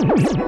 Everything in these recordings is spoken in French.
Thank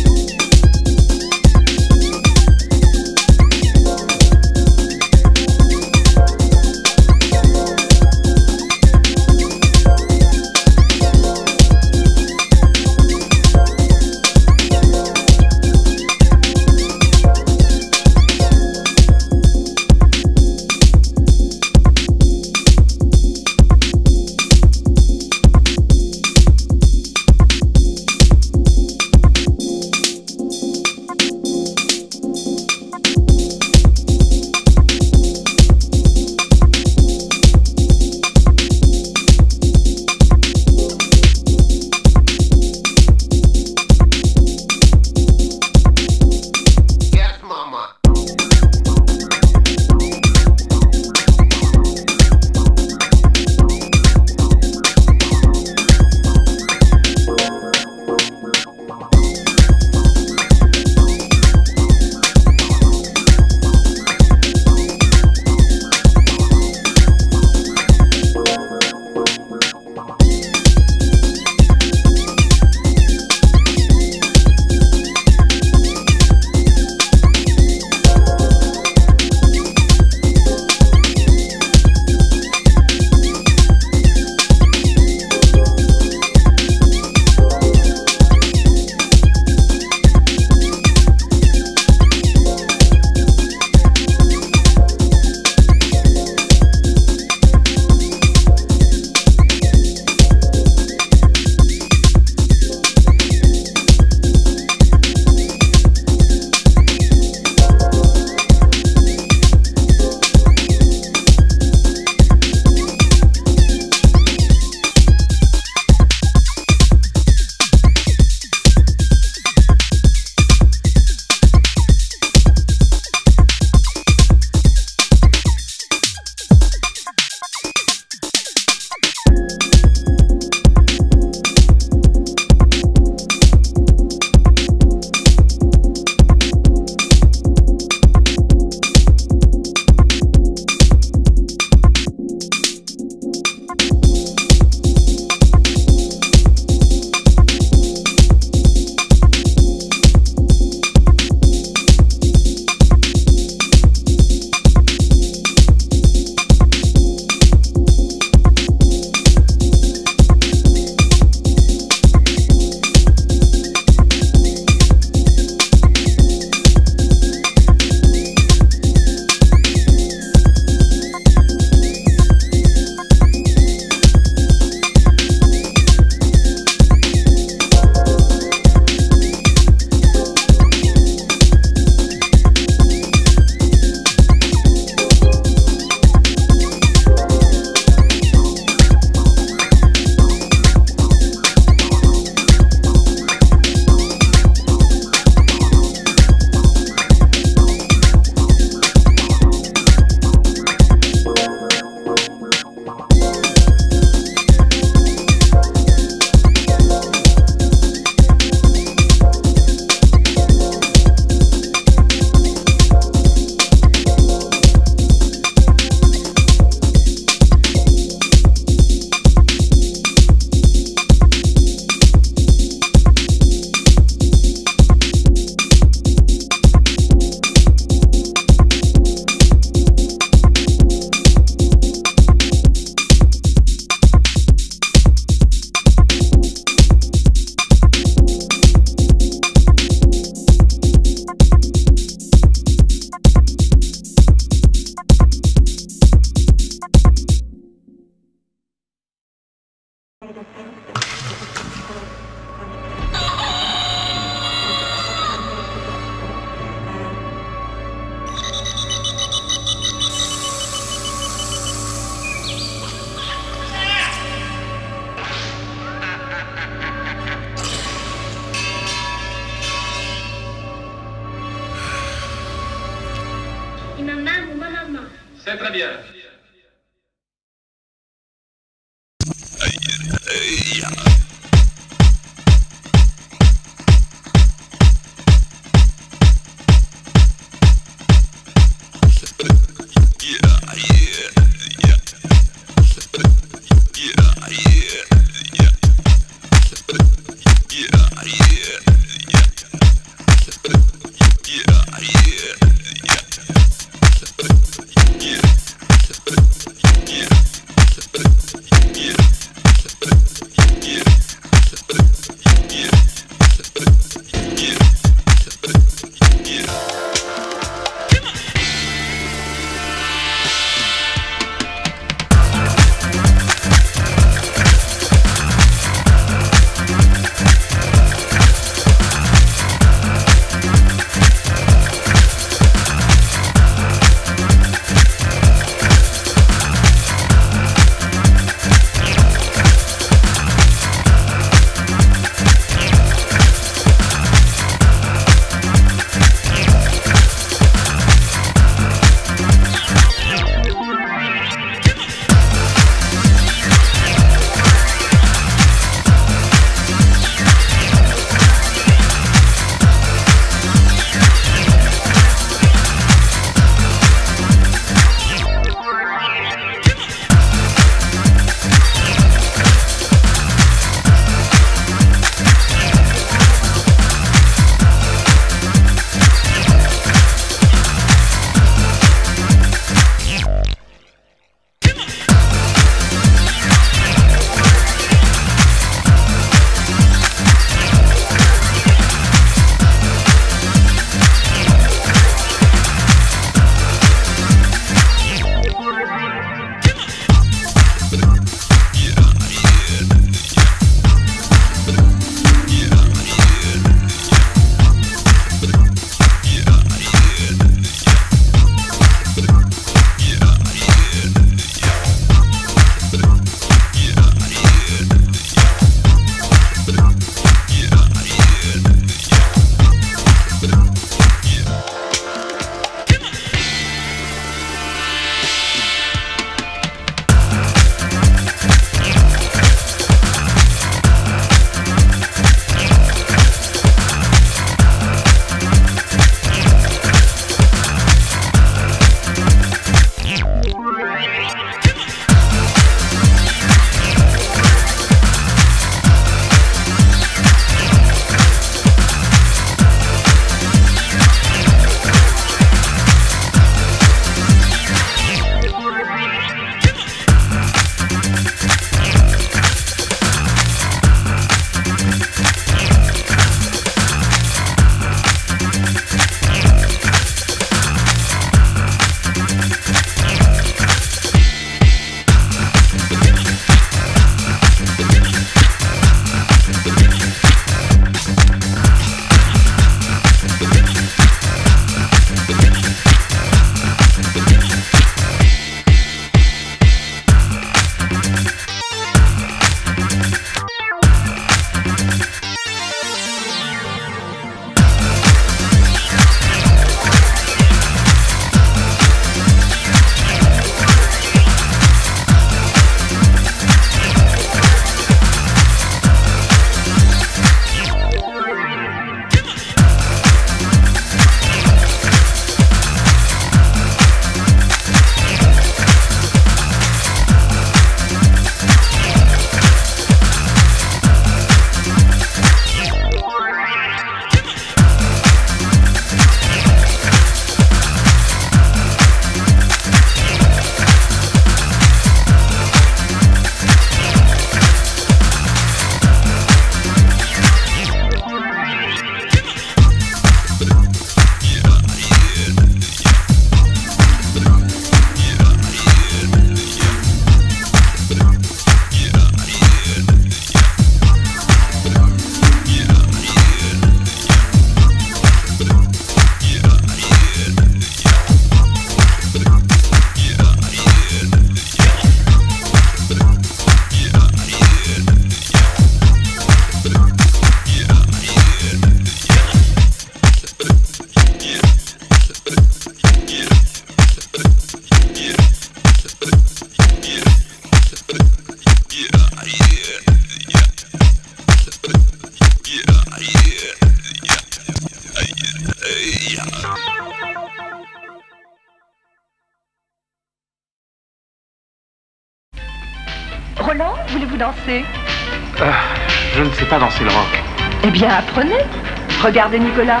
Regardez Nicolas.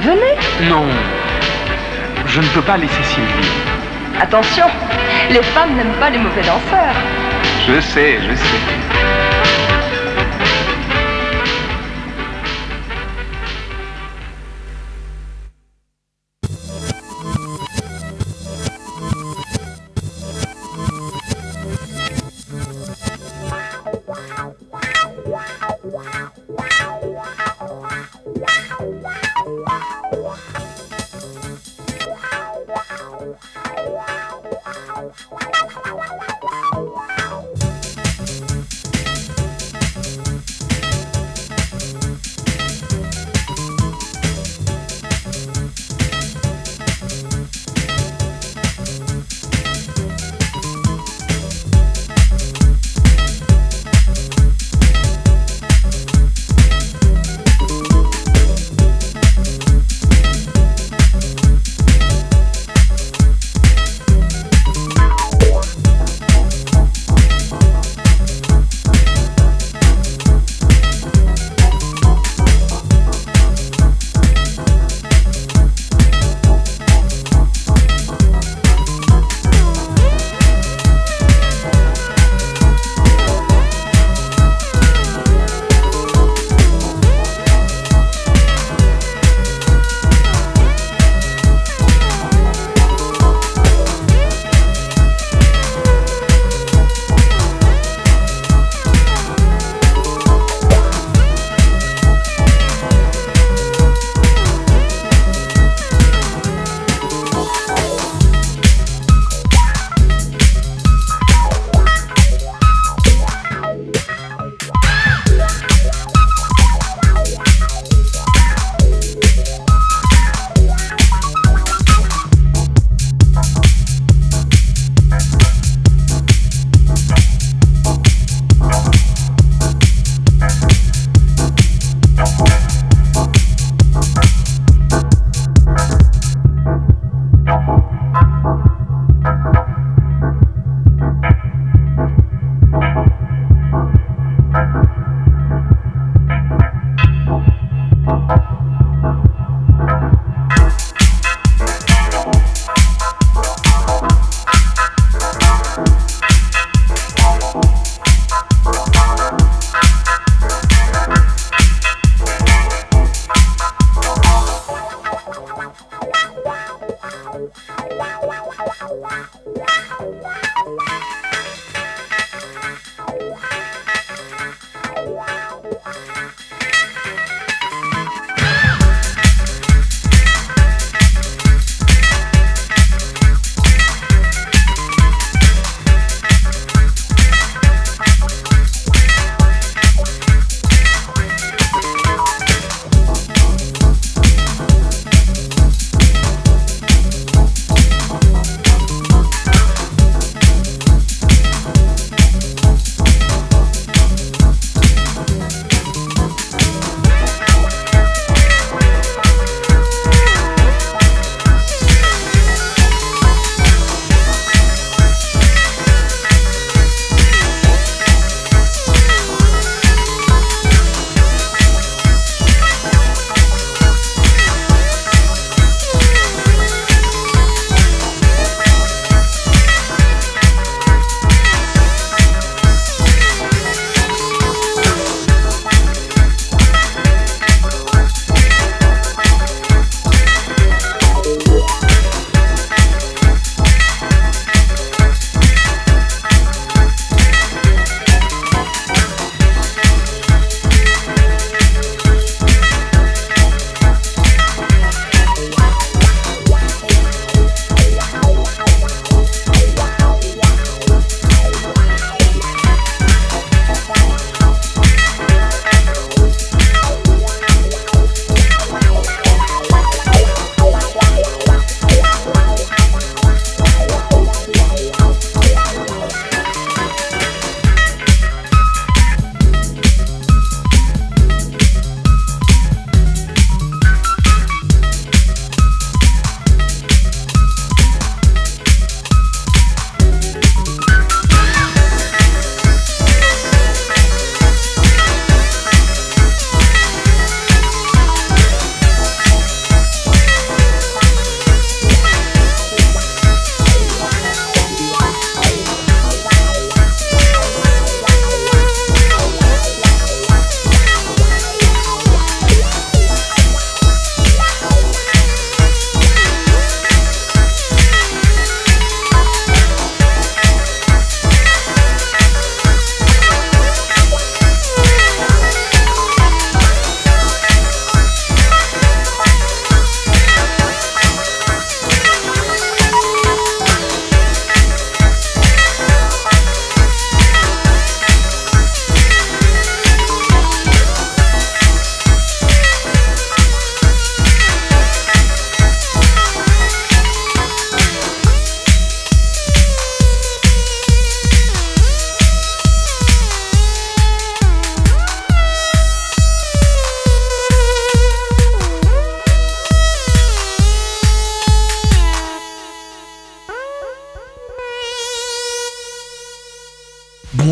Venez. Non. Je ne peux pas laisser Sylvie. Attention, les femmes n'aiment pas les mauvais danseurs. Je sais, je sais.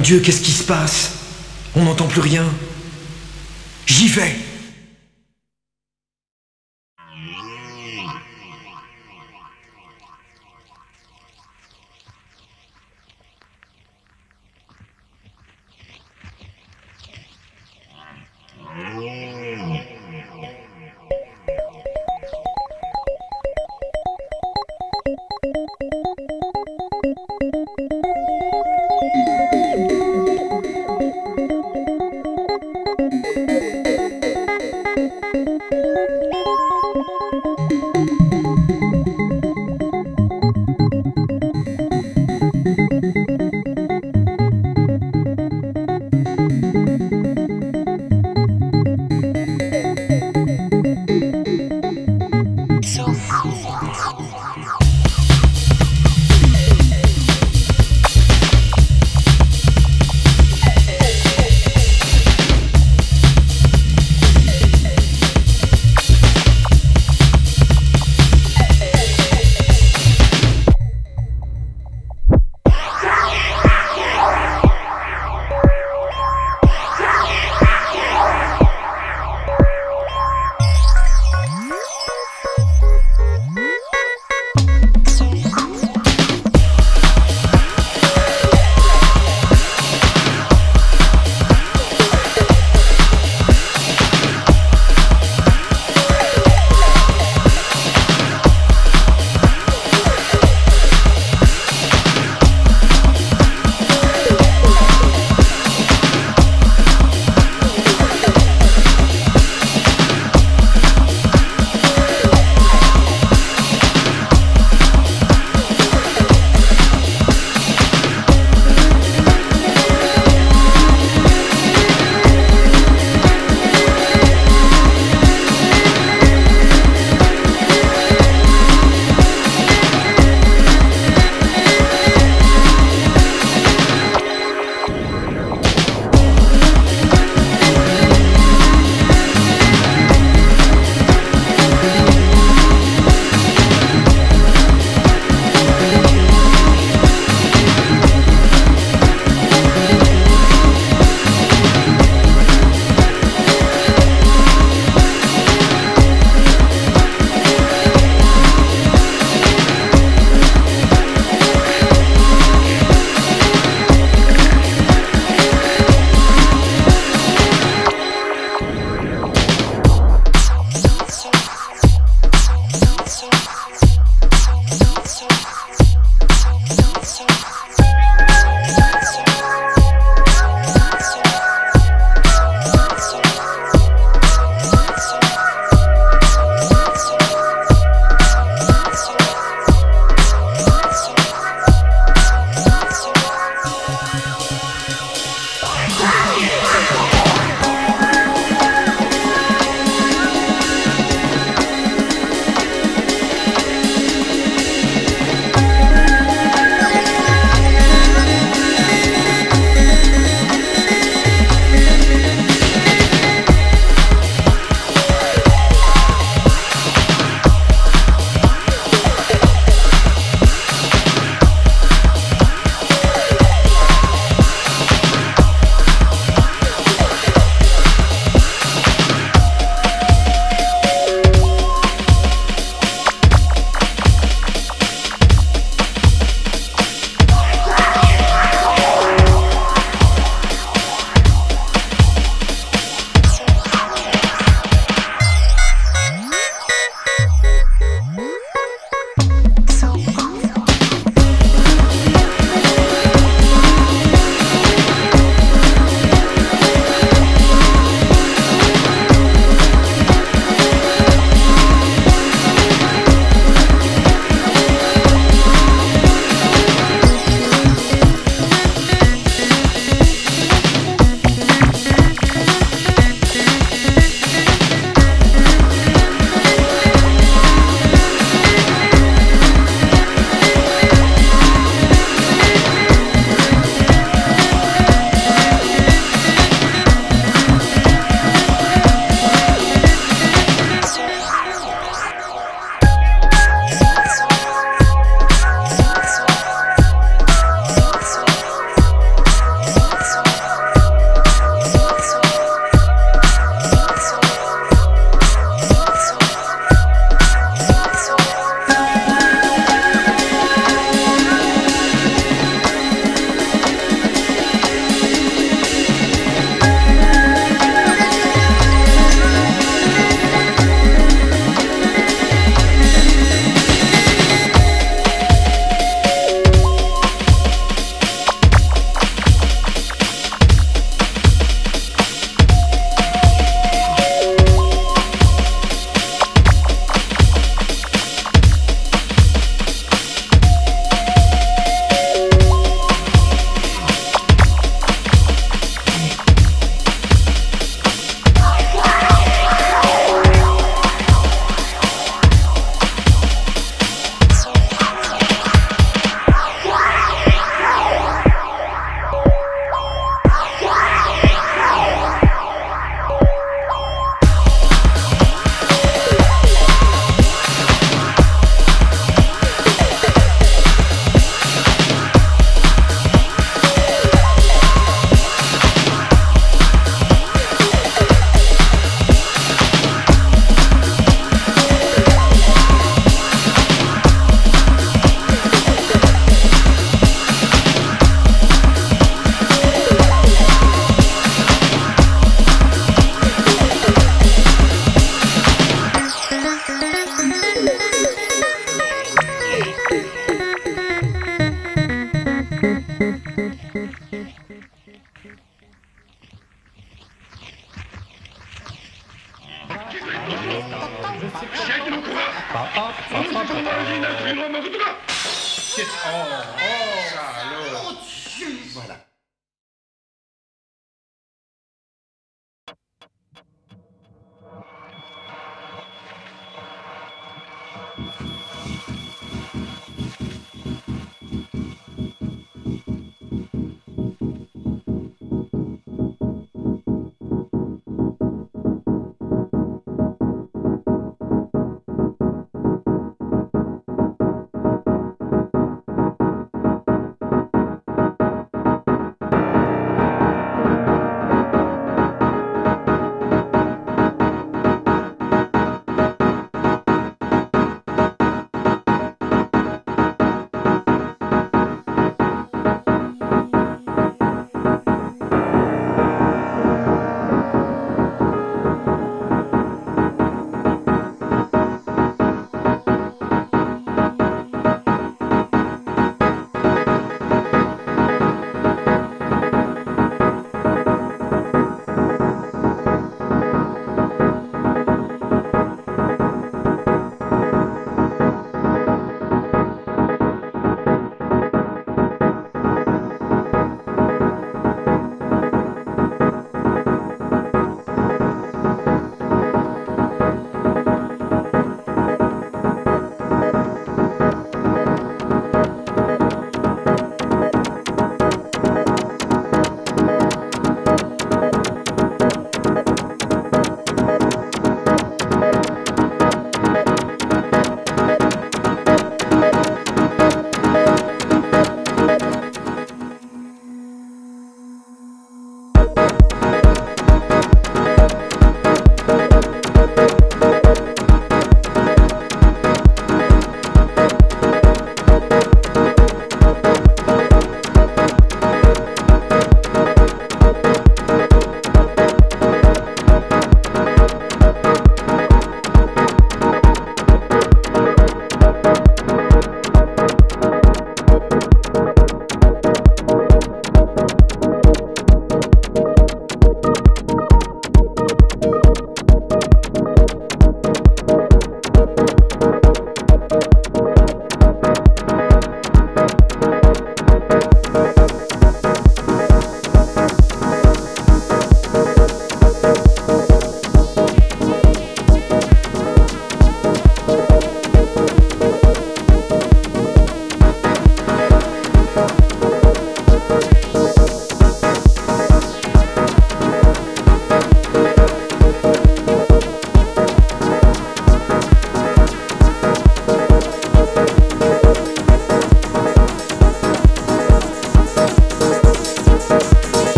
Dieu, qu'est-ce qui se passe? On n'entend plus rien. J'y vais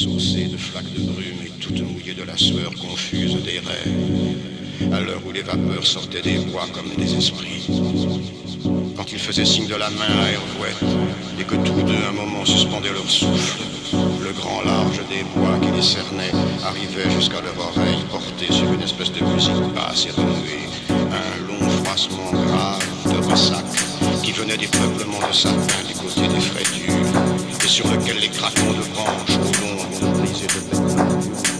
saucée de flaques de brume et toute mouillée de la sueur confuse des rêves, à l'heure où les vapeurs sortaient des bois comme des esprits. Quand ils faisaient signe de la main à Hervouette, et que tous deux un moment suspendaient leur souffle, le grand large des bois qui les cernaient arrivait jusqu'à leur oreille porté sur une espèce de musique basse et renouée, un long froissement grave de ressac qui venait des peuplements de sapin du côté des fraitures et sur lequel les craquements de branches ont brisé de bêtes. Un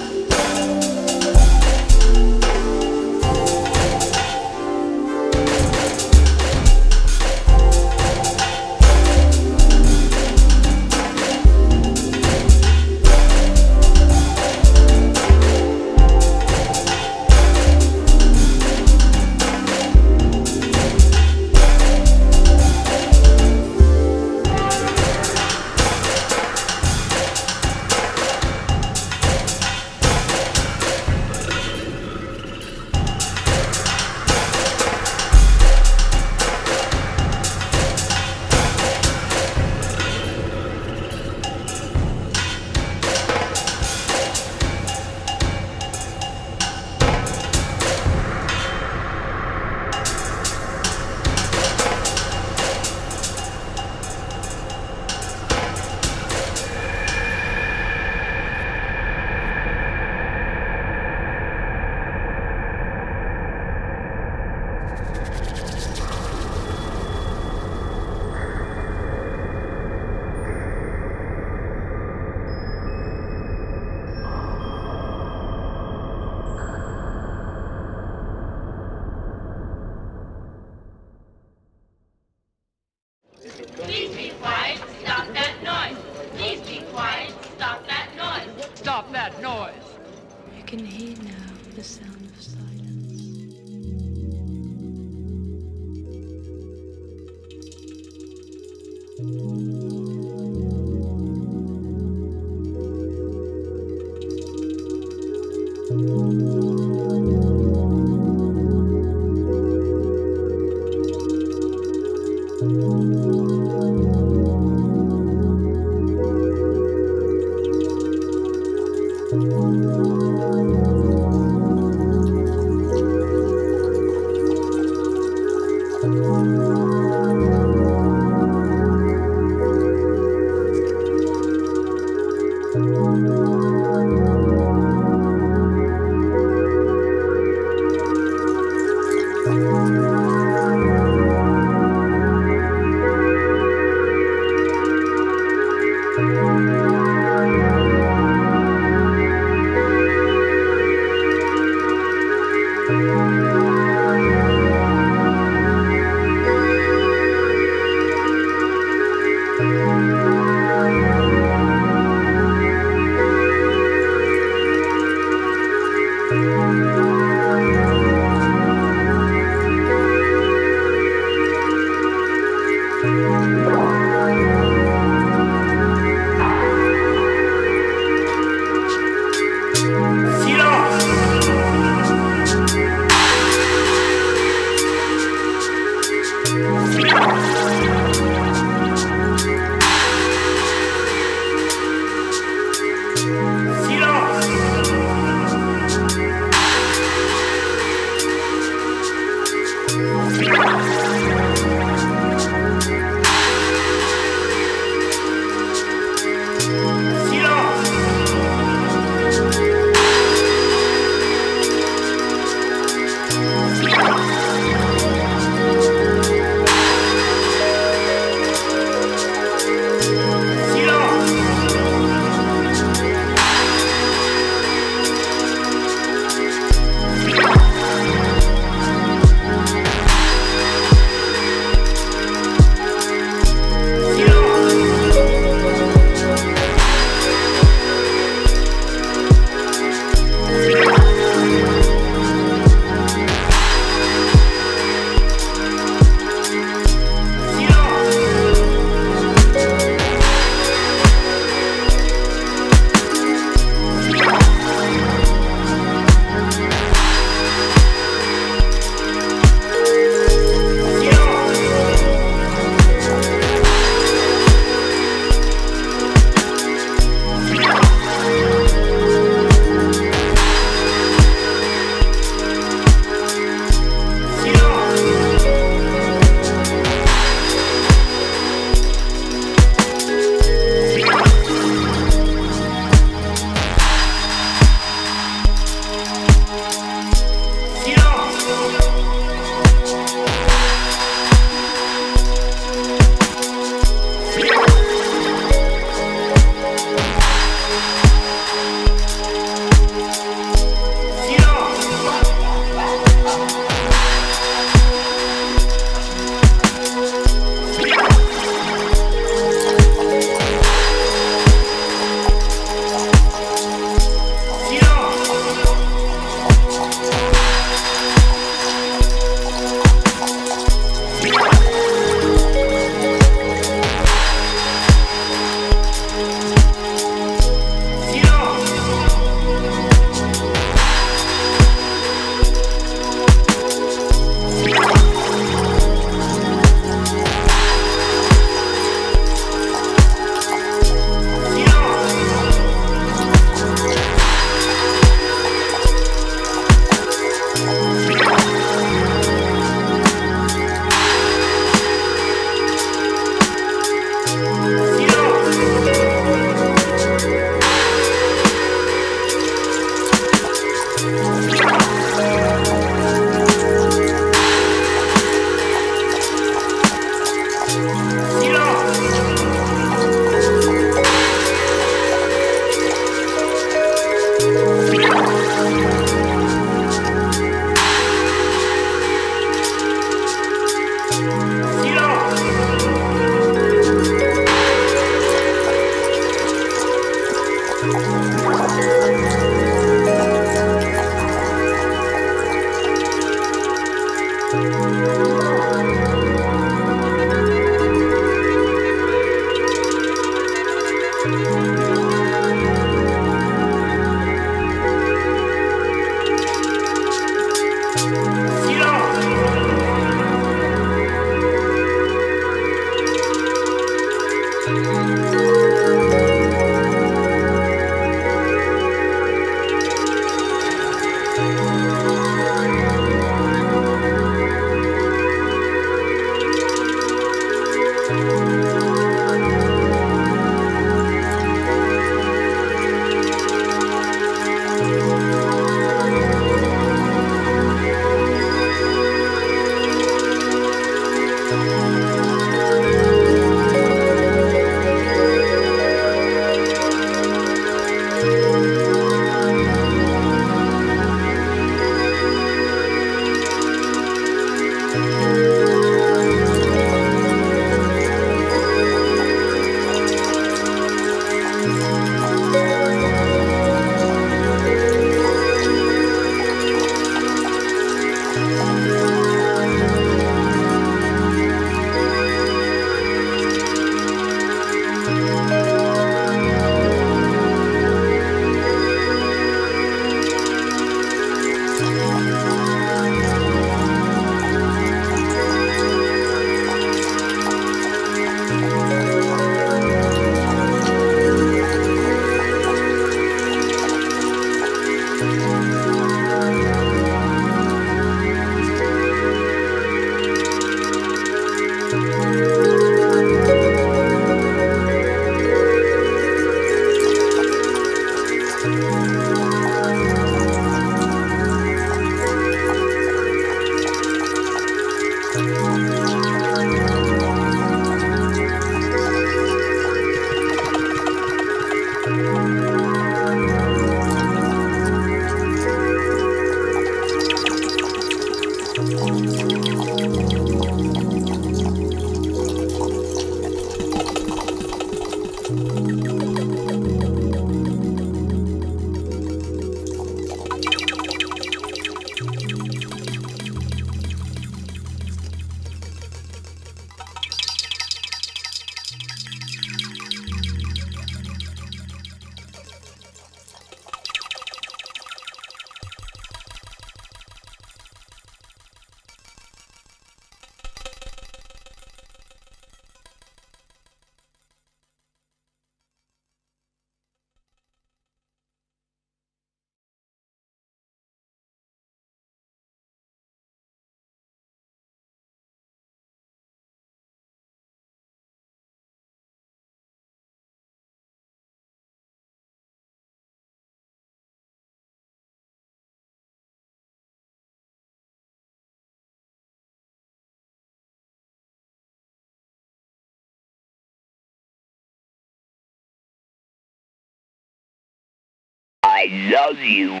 love you.